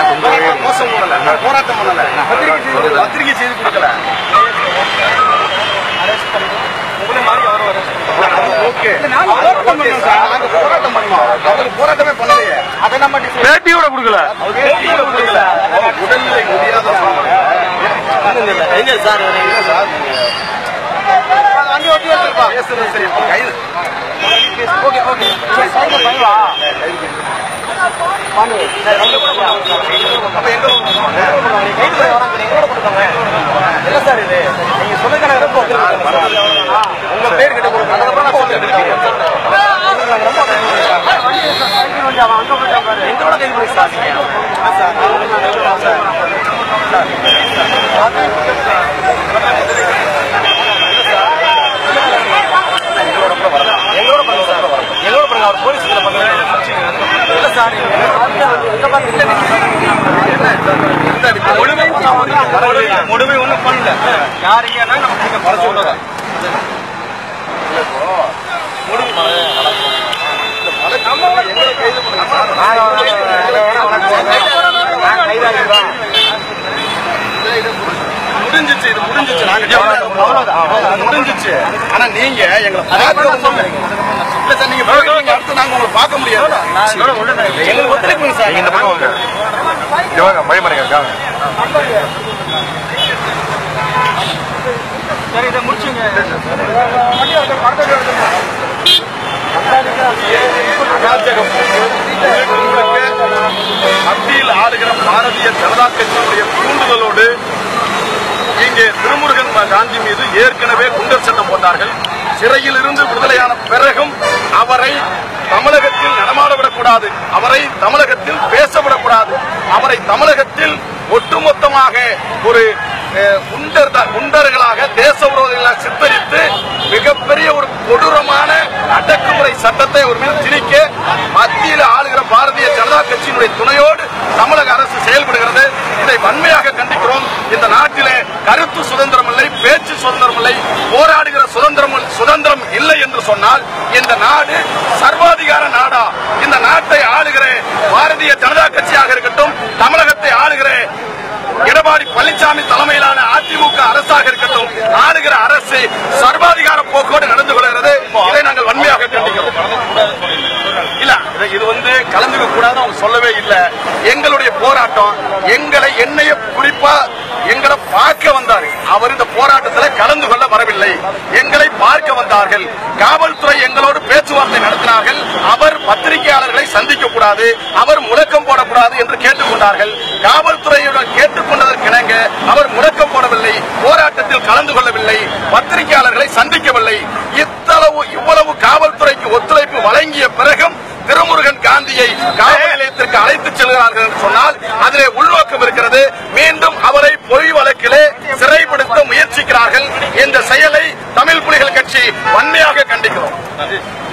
மோசம் பண்ணல. போராட்டம் பண்ணல. பத்திரிகை செய்தி கொடுக்கல. பேட்டியோட கொடுக்கல. உடல்நிலை முடியாத சார்? பேசுறது சரி. கைது. Okay okay. அப்ப சார் இது நீங்க உங்க பேர் கிட்ட கொடுங்க அதுக்கப்புறம் நான் எங்களோட சார் எங்களோட பண்ணுங்க சார் எங்களோட பண்ணுங்க அவர் போலீஸ் பண்ணுங்க இல்ல சார் முழுமை ஒண்ணும் பண்ணல யாருங்கன்னா நம்ம கிட்ட பல சொல்லுறோம் முடிஞ்சிச்சு இது முடிஞ்சிச்சு. நாங்க முடிஞ்சிச்சு ஆனா நீங்க எங்களை சார் நீங்க. அடுத்து நாங்க உங்களை பார்க்க முடியாது. எங்களுக்கு ஒத்துழைப்புங்க சார். இந்த பக்கம் வாங்க. இங்க வாங்க மழைமறைங்க இருக்காங்க சரி இதை முடிச்சுங்க. மத்தியில் ஆளுகிற பாரதிய ஜனதா கட்சியினுடைய தூண்டுதலோடு இங்கே திருமுருகன் காந்தி மீது ஏற்கனவே குண்டர் சட்டம் போட்டார்கள். சிறையில் இருந்து விடுதலையான பிறகும் அவரை தமிழகத்தில் நடமாடவிடக்கூடாது அவரை தமிழகத்தில் பேசவிடக்கூடாது. அவரை தமிழகத்தில் ஒட்டுமொத்தமாக ஒரு குண்டர்களாக தேச விரோதிகளாக சித்தரித்து மிகப்பெரிய ஒரு கொடூரமான அடக்குமுறை சட்டத்தை ஒரு மீது திணிக்க மத்தியில் ஆளுகிற பாரதிய ஜனதா கட்சியினுடைய துணையோடு தமிழக அரசு செயல்படுகிறது. இதை வன்மையாக கண்டிக்கிறோம். இந்த நாட்டிலே கருத்து சுதந்திரம் இல்லை பேச்சு சுதந்திரம் இல்லை போராடுகிற சுதந்திரம் சுதந்திரம் இல்லை என்று சொன்னால் இந்த நாடு சர்வாதிகார நாடா. இந்த நாட்டை ஆளுகிற பாரதிய ஜனதா கட்சியாக இருக்கட்டும் தமிழகத்தை ஆளுகிற எடப்பாடி பழனிசாமி தலைமையிலான அதிமுக அரசாக இருக்கட்டும் ஆளுகிற அரசு சர்வாதிகார போக்கோடு நடந்து கொள்கிறது. இதை நாங்கள் வன்மையாக கண்டிக்கிறோம். இல்ல இது- வந்து கலந்துக்க கூடாது அவங்க சொல்லவே இல்லை. எங்களுடைய போராட்டம் எங்களை என்னைய குறிப்பா எங்களை பார்க்க அவர் இந்த போராட்டத்தில் கலந்து கொள்ள வரவில்லை. எங்களை பார்க்க வந்தார்கள். காவல்துறை எங்களோடு பேச்சுவார்த்தை நடத்தினார்கள். அவர் பத்திரிகையாளர்களை சந்திக்க கூடாது. அவர் முழக்கம் போடக்கூடாது என்று கேட்டுக்கொண்டார்கள் காவல்துறையுடன் கேட்டுக்கொண்டதற்கிணங்க அவர் முழக்கம் போடவில்லை. போராட்டத்தில் கலந்து கொள்ளவில்லை. பத்திரிகையாளர்களை சந்திக்கவில்லை. இத்தளவு இவ்வளவு காவல்துறைக்கு ஒத்துழைப்பு வழங்கிய பிறகும் திருமுருகன் காந்தியை காவல் நிலையத்திற்கு அழைத்துச் செல்கிறார்கள் என்று சொன்னால் அதிலே